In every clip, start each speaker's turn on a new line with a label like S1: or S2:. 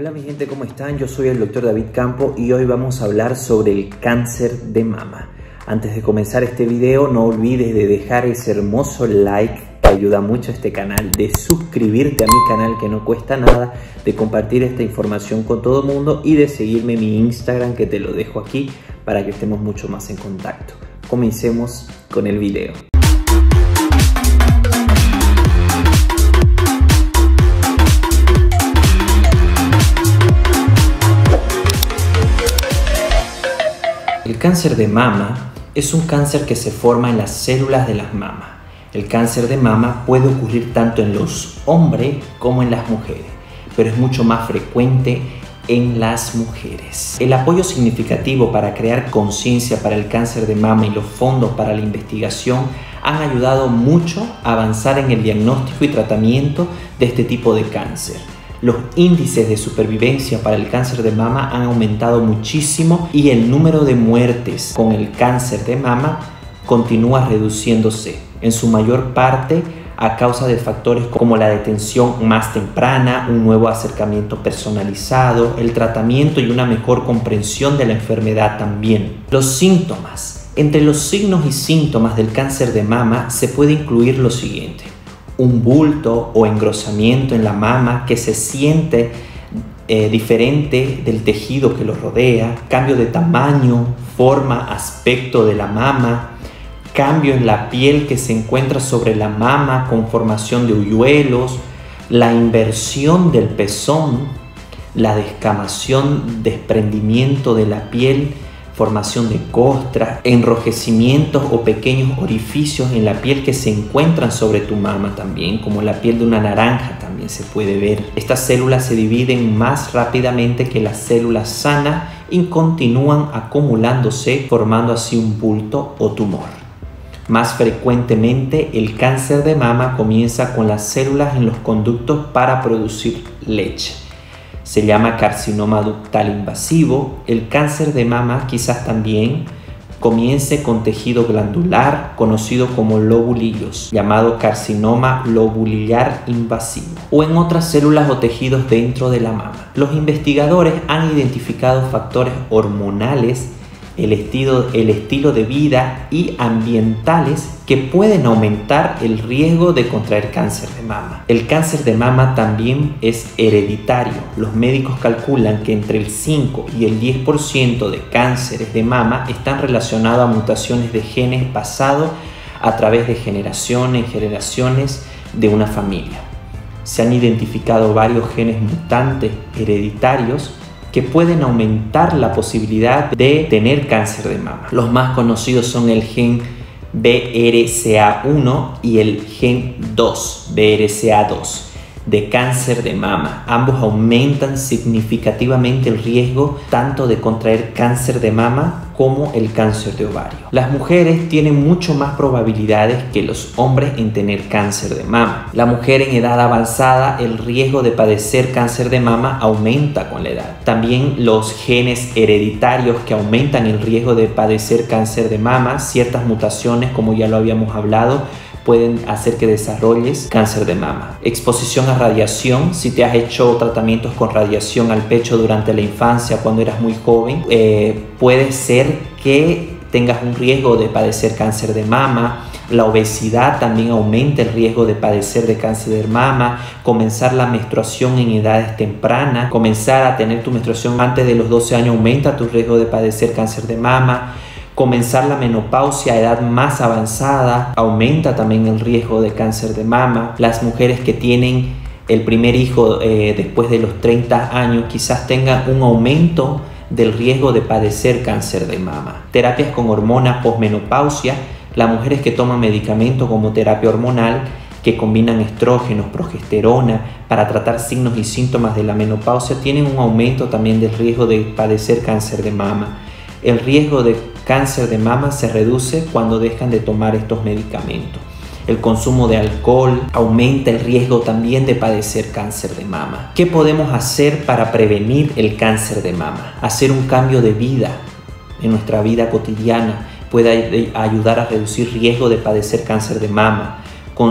S1: Hola mi gente, ¿cómo están? Yo soy el doctor David Campo y hoy vamos a hablar sobre el cáncer de mama. Antes de comenzar este video, no olvides de dejar ese hermoso like que ayuda mucho a este canal, de suscribirte a mi canal que no cuesta nada, de compartir esta información con todo el mundo y de seguirme en mi Instagram que te lo dejo aquí para que estemos mucho más en contacto. Comencemos con el video. Cáncer de mama es un cáncer que se forma en las células de las mamas. El cáncer de mama puede ocurrir tanto en los hombres como en las mujeres, pero es mucho más frecuente en las mujeres. El apoyo significativo para crear conciencia para el cáncer de mama y los fondos para la investigación han ayudado mucho a avanzar en el diagnóstico y tratamiento de este tipo de cáncer los índices de supervivencia para el cáncer de mama han aumentado muchísimo y el número de muertes con el cáncer de mama continúa reduciéndose, en su mayor parte a causa de factores como la detención más temprana, un nuevo acercamiento personalizado, el tratamiento y una mejor comprensión de la enfermedad también. Los síntomas. Entre los signos y síntomas del cáncer de mama se puede incluir lo siguiente un bulto o engrosamiento en la mama que se siente eh, diferente del tejido que lo rodea, cambio de tamaño, forma, aspecto de la mama, cambio en la piel que se encuentra sobre la mama con formación de hoyuelos, la inversión del pezón, la descamación, desprendimiento de la piel, formación de costras, enrojecimientos o pequeños orificios en la piel que se encuentran sobre tu mama también, como la piel de una naranja también se puede ver. Estas células se dividen más rápidamente que las células sanas y continúan acumulándose formando así un bulto o tumor. Más frecuentemente el cáncer de mama comienza con las células en los conductos para producir leche se llama carcinoma ductal invasivo. El cáncer de mama quizás también comience con tejido glandular conocido como lobulillos, llamado carcinoma lobulillar invasivo, o en otras células o tejidos dentro de la mama. Los investigadores han identificado factores hormonales el estilo, el estilo de vida y ambientales que pueden aumentar el riesgo de contraer cáncer de mama. El cáncer de mama también es hereditario. Los médicos calculan que entre el 5 y el 10% de cánceres de mama están relacionados a mutaciones de genes pasados a través de generaciones y generaciones de una familia. Se han identificado varios genes mutantes hereditarios que pueden aumentar la posibilidad de tener cáncer de mama. Los más conocidos son el gen BRCA1 y el gen 2, BRCA2 de cáncer de mama. Ambos aumentan significativamente el riesgo tanto de contraer cáncer de mama como el cáncer de ovario. Las mujeres tienen mucho más probabilidades que los hombres en tener cáncer de mama. La mujer en edad avanzada, el riesgo de padecer cáncer de mama aumenta con la edad. También los genes hereditarios que aumentan el riesgo de padecer cáncer de mama, ciertas mutaciones como ya lo habíamos hablado, pueden hacer que desarrolles cáncer de mama. Exposición a radiación, si te has hecho tratamientos con radiación al pecho durante la infancia, cuando eras muy joven, eh, puede ser que tengas un riesgo de padecer cáncer de mama. La obesidad también aumenta el riesgo de padecer de cáncer de mama, comenzar la menstruación en edades tempranas, comenzar a tener tu menstruación antes de los 12 años aumenta tu riesgo de padecer cáncer de mama, Comenzar la menopausia a edad más avanzada aumenta también el riesgo de cáncer de mama. Las mujeres que tienen el primer hijo eh, después de los 30 años quizás tengan un aumento del riesgo de padecer cáncer de mama. Terapias con hormonas posmenopausia. Las mujeres que toman medicamentos como terapia hormonal que combinan estrógenos, progesterona para tratar signos y síntomas de la menopausia tienen un aumento también del riesgo de padecer cáncer de mama. El riesgo de cáncer de mama se reduce cuando dejan de tomar estos medicamentos. El consumo de alcohol aumenta el riesgo también de padecer cáncer de mama. ¿Qué podemos hacer para prevenir el cáncer de mama? Hacer un cambio de vida en nuestra vida cotidiana puede ayudar a reducir riesgo de padecer cáncer de mama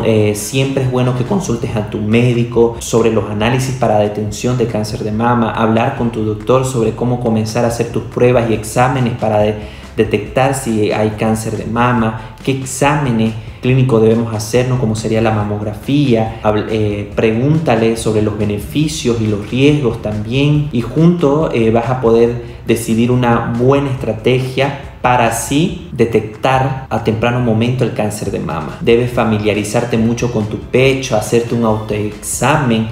S1: eh, siempre es bueno que consultes a tu médico sobre los análisis para detención de cáncer de mama, hablar con tu doctor sobre cómo comenzar a hacer tus pruebas y exámenes para detectar si hay cáncer de mama, qué exámenes clínicos debemos hacernos, como sería la mamografía, eh, pregúntale sobre los beneficios y los riesgos también y junto eh, vas a poder decidir una buena estrategia para así detectar a temprano momento el cáncer de mama. Debes familiarizarte mucho con tu pecho, hacerte un autoexamen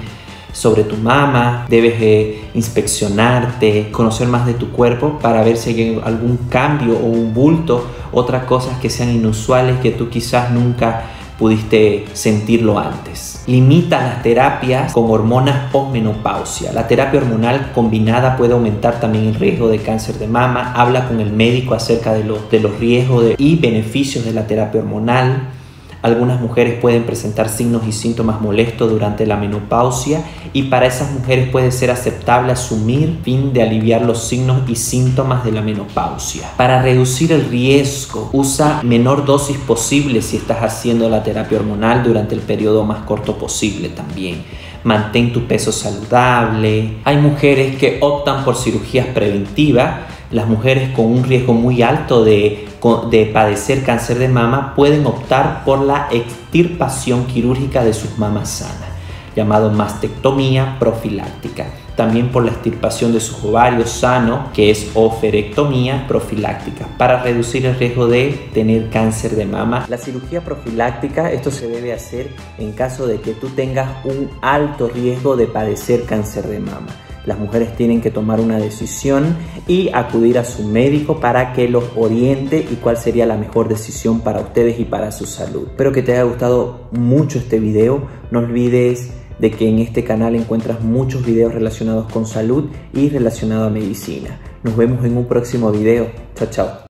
S1: sobre tu mama, debes eh, inspeccionarte, conocer más de tu cuerpo para ver si hay algún cambio o un bulto, otras cosas que sean inusuales que tú quizás nunca pudiste sentirlo antes. Limita las terapias con hormonas postmenopausia. La terapia hormonal combinada puede aumentar también el riesgo de cáncer de mama. Habla con el médico acerca de, de los riesgos y beneficios de la terapia hormonal. Algunas mujeres pueden presentar signos y síntomas molestos durante la menopausia y para esas mujeres puede ser aceptable asumir fin de aliviar los signos y síntomas de la menopausia. Para reducir el riesgo, usa menor dosis posible si estás haciendo la terapia hormonal durante el periodo más corto posible también. Mantén tu peso saludable. Hay mujeres que optan por cirugías preventivas las mujeres con un riesgo muy alto de, padecer cáncer de mama pueden optar por la extirpación quirúrgica de sus mamas sanas, llamado mastectomía profiláctica. También por la extirpación de sus ovarios sanos, que es oferectomía profiláctica, para reducir el riesgo de tener cáncer de mama. La cirugía profiláctica, esto se debe hacer en caso de que tú tengas un alto riesgo de padecer cáncer de mama las mujeres tienen que tomar una decisión y acudir a su médico para que los oriente y cuál sería la mejor decisión para ustedes y para su salud. Espero que te haya gustado mucho este video. No olvides de que en este canal encuentras muchos videos relacionados con salud y relacionados a medicina. Nos vemos en un próximo video. Chao, chao.